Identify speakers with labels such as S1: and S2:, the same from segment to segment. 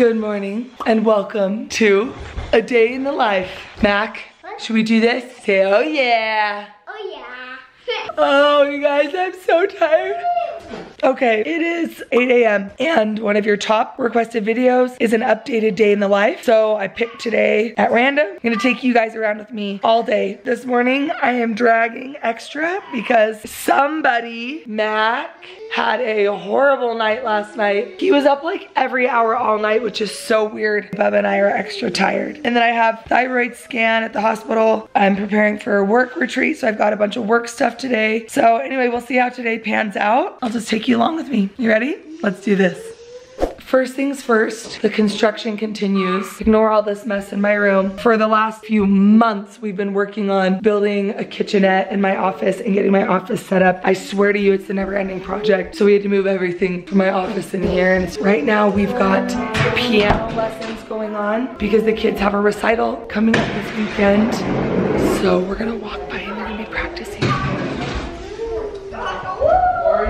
S1: Good morning and welcome to a day in the life. Mac, should we do this? Say, oh yeah.
S2: Oh yeah.
S1: Oh, you guys, I'm so tired. Okay, it is 8 a.m. and one of your top requested videos is an updated day in the life. So I picked today at random. I'm gonna take you guys around with me all day. This morning I am dragging extra because somebody, Mac, had a horrible night last night. He was up like every hour all night, which is so weird. Bubba and I are extra tired. And then I have thyroid scan at the hospital. I'm preparing for a work retreat, so I've got a bunch of work stuff today. So anyway, we'll see how today pans out. I'll just take you along with me. You ready? Let's do this. First things first, the construction continues. Ignore all this mess in my room. For the last few months, we've been working on building a kitchenette in my office and getting my office set up. I swear to you, it's a never ending project. So we had to move everything from my office in here. And right now we've got piano lessons going on because the kids have a recital coming up this weekend. So we're gonna walk by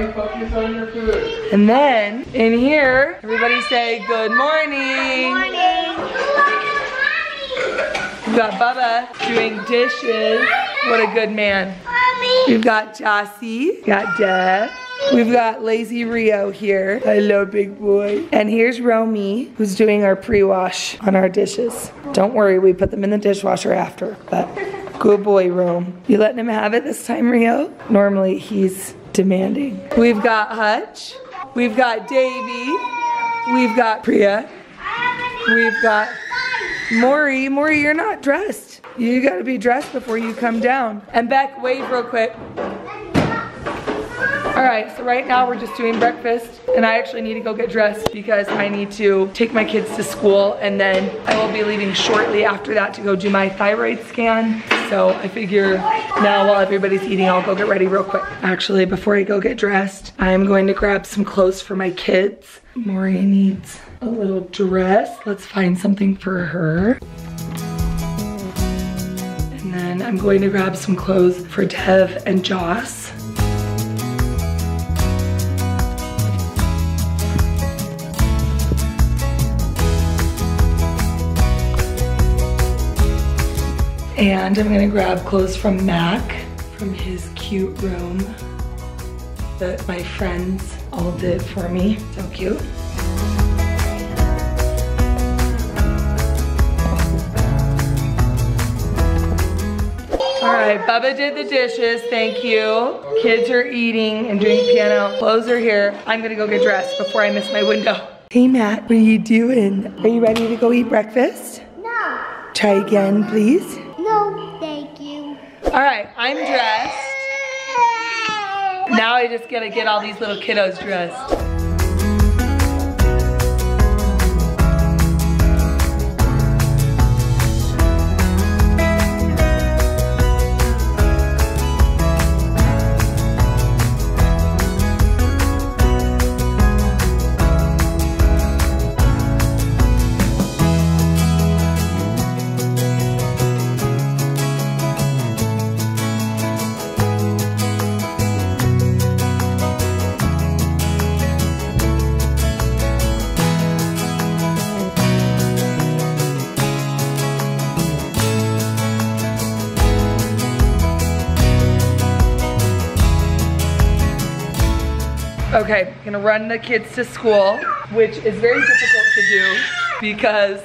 S1: Or you focus on your food. And then in here, everybody say good morning. We've got Bubba doing dishes. What a good man. We've got Jossie, got Dev. We've got Lazy Rio here. Hello, big boy. And here's Romy, who's doing our pre-wash on our dishes. Don't worry, we put them in the dishwasher after, but good boy, Rome. You letting him have it this time, Rio? Normally, he's demanding. We've got Hutch. We've got Davy. We've got Priya. We've got Mory. Mory, you're not dressed. You gotta be dressed before you come down. And Beck, wave real quick. All right, so right now we're just doing breakfast and I actually need to go get dressed because I need to take my kids to school and then I will be leaving shortly after that to go do my thyroid scan. So I figure now while everybody's eating, I'll go get ready real quick. Actually, before I go get dressed, I'm going to grab some clothes for my kids. Mory needs a little dress. Let's find something for her. And then I'm going to grab some clothes for Dev and Joss. And I'm gonna grab clothes from Mac from his cute room that my friends all did for me. So cute. All right, Bubba did the dishes, thank you. Kids are eating and doing piano. Clothes are here. I'm gonna go get dressed before I miss my window. Hey Matt, what are you doing? Are you ready to go eat breakfast?
S2: No.
S1: Try again, please.
S2: No, thank you.
S1: All right, I'm dressed. Now I just gotta get all these little kiddos dressed. Okay, gonna run the kids to school, which is very difficult to do because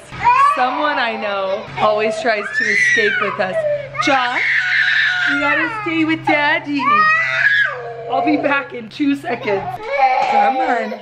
S1: someone I know always tries to escape with us. Joss, you gotta stay with daddy. I'll be back in two seconds. Come on.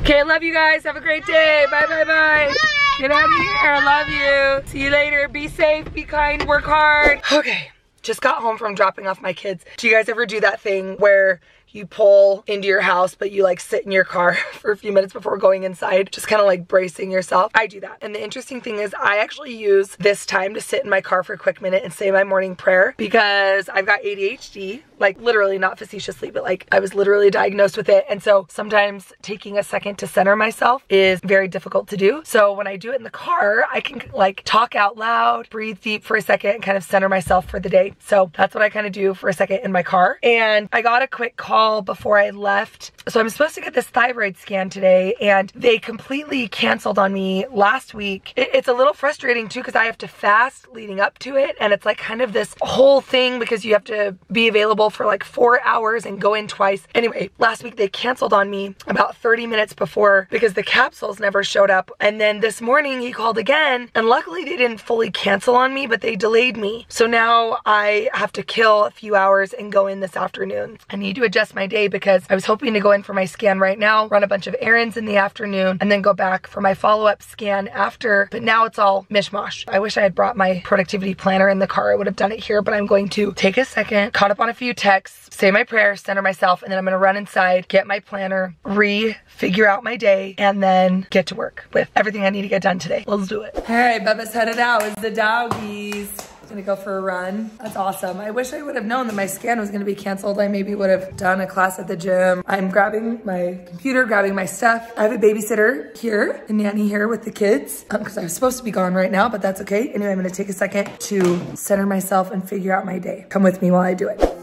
S1: Okay, love you guys. Have a great day. Bye, bye, bye. Get out of here. I love you. See you later. Be safe, be kind, work hard. Okay, just got home from dropping off my kids. Do you guys ever do that thing where you pull into your house, but you like sit in your car for a few minutes before going inside, just kind of like bracing yourself. I do that. And the interesting thing is I actually use this time to sit in my car for a quick minute and say my morning prayer because I've got ADHD, like literally not facetiously, but like I was literally diagnosed with it. And so sometimes taking a second to center myself is very difficult to do. So when I do it in the car, I can like talk out loud, breathe deep for a second and kind of center myself for the day. So that's what I kind of do for a second in my car. And I got a quick call call before I left. So I'm supposed to get this thyroid scan today and they completely canceled on me last week. It, it's a little frustrating too because I have to fast leading up to it and it's like kind of this whole thing because you have to be available for like four hours and go in twice. Anyway, last week they canceled on me about 30 minutes before because the capsules never showed up. And then this morning he called again and luckily they didn't fully cancel on me, but they delayed me. So now I have to kill a few hours and go in this afternoon. I need to adjust my day because I was hoping to go in for my scan right now, run a bunch of errands in the afternoon, and then go back for my follow-up scan after, but now it's all mishmash. I wish I had brought my productivity planner in the car. I would have done it here, but I'm going to take a second, caught up on a few texts, say my prayers, center myself, and then I'm gonna run inside, get my planner, re-figure out my day, and then get to work with everything I need to get done today. Let's do it. All right, Bubba's headed out. It's the doggies gonna go for a run. That's awesome. I wish I would have known that my scan was gonna be canceled. I maybe would have done a class at the gym. I'm grabbing my computer, grabbing my stuff. I have a babysitter here, a nanny here with the kids, because um, I'm supposed to be gone right now, but that's okay. Anyway, I'm gonna take a second to center myself and figure out my day. Come with me while I do it.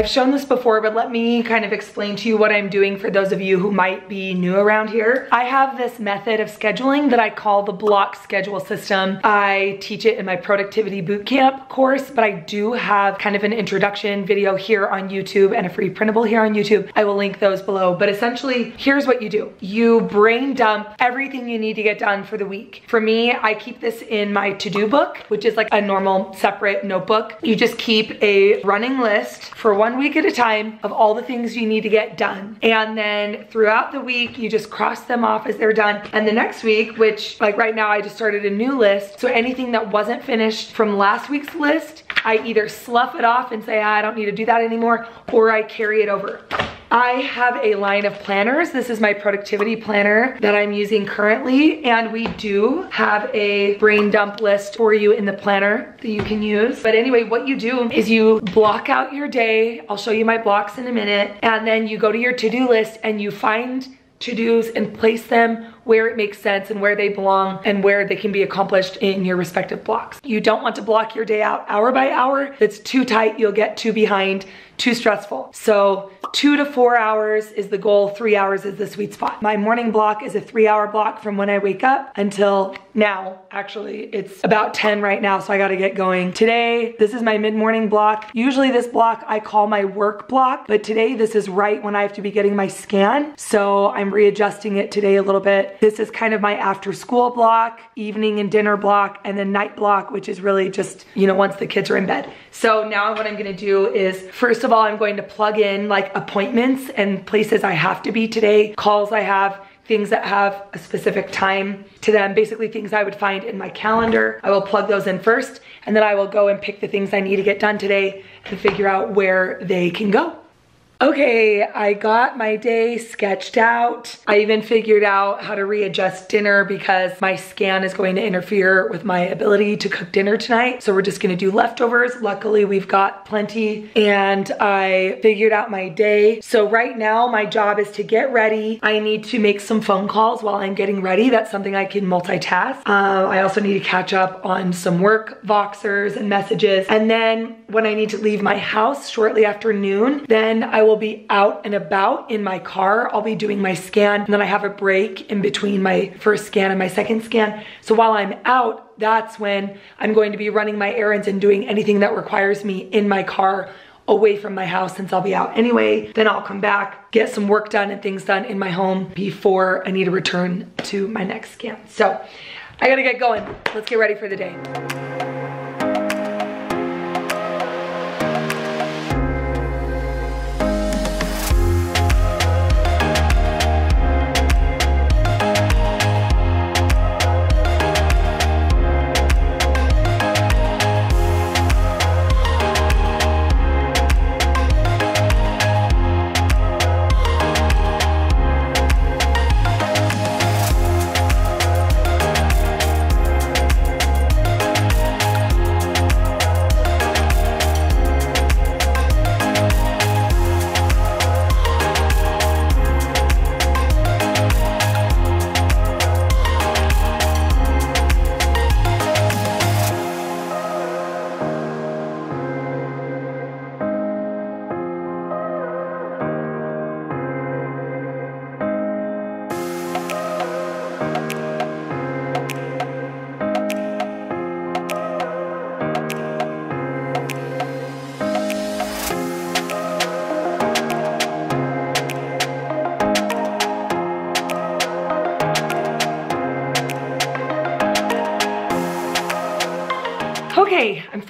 S1: I've shown this before, but let me kind of explain to you what I'm doing for those of you who might be new around here. I have this method of scheduling that I call the block schedule system. I teach it in my productivity bootcamp course, but I do have kind of an introduction video here on YouTube and a free printable here on YouTube. I will link those below, but essentially here's what you do. You brain dump everything you need to get done for the week. For me, I keep this in my to-do book, which is like a normal separate notebook. You just keep a running list for one week at a time of all the things you need to get done. And then throughout the week, you just cross them off as they're done. And the next week, which like right now, I just started a new list. So anything that wasn't finished from last week's list, I either slough it off and say, ah, I don't need to do that anymore, or I carry it over. I have a line of planners. This is my productivity planner that I'm using currently. And we do have a brain dump list for you in the planner that you can use. But anyway, what you do is you block out your day. I'll show you my blocks in a minute. And then you go to your to-do list and you find to-dos and place them where it makes sense and where they belong and where they can be accomplished in your respective blocks. You don't want to block your day out hour by hour. That's too tight, you'll get too behind, too stressful. So two to four hours is the goal, three hours is the sweet spot. My morning block is a three hour block from when I wake up until now. Actually, it's about 10 right now, so I gotta get going. Today, this is my mid-morning block. Usually this block I call my work block, but today this is right when I have to be getting my scan. So I'm readjusting it today a little bit. This is kind of my after school block, evening and dinner block, and then night block, which is really just, you know, once the kids are in bed. So now what I'm gonna do is, first of all, I'm going to plug in like appointments and places I have to be today, calls I have, things that have a specific time to them, basically things I would find in my calendar. I will plug those in first, and then I will go and pick the things I need to get done today and figure out where they can go. Okay, I got my day sketched out. I even figured out how to readjust dinner because my scan is going to interfere with my ability to cook dinner tonight. So we're just gonna do leftovers. Luckily, we've got plenty and I figured out my day. So right now, my job is to get ready. I need to make some phone calls while I'm getting ready. That's something I can multitask. Uh, I also need to catch up on some work Voxers and messages. And then when I need to leave my house shortly after noon, then I will will be out and about in my car. I'll be doing my scan and then I have a break in between my first scan and my second scan. So while I'm out, that's when I'm going to be running my errands and doing anything that requires me in my car away from my house since I'll be out anyway. Then I'll come back, get some work done and things done in my home before I need to return to my next scan. So I gotta get going. Let's get ready for the day.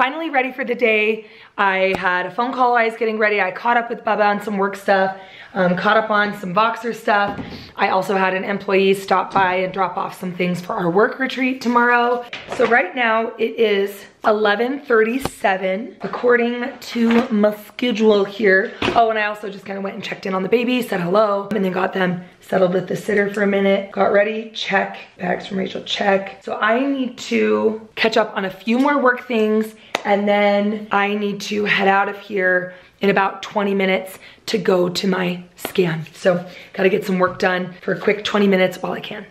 S1: Finally ready for the day. I had a phone call I was getting ready. I caught up with Bubba on some work stuff, um, caught up on some Voxer stuff. I also had an employee stop by and drop off some things for our work retreat tomorrow. So right now it is 11.37 according to my schedule here. Oh, and I also just kind of went and checked in on the baby, said hello, and then got them settled with the sitter for a minute, got ready, check, bags from Rachel, check. So I need to catch up on a few more work things and then I need to head out of here in about 20 minutes to go to my scan. So gotta get some work done for a quick 20 minutes while I can.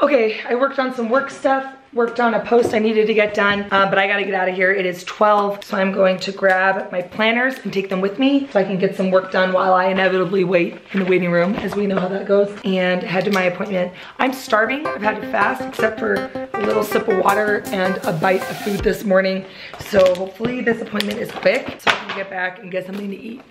S1: Okay, I worked on some work stuff, worked on a post I needed to get done, uh, but I gotta get out of here. It is 12, so I'm going to grab my planners and take them with me so I can get some work done while I inevitably wait in the waiting room, as we know how that goes, and head to my appointment. I'm starving, I've had to fast, except for a little sip of water and a bite of food this morning. So hopefully this appointment is quick so I can get back and get something to eat.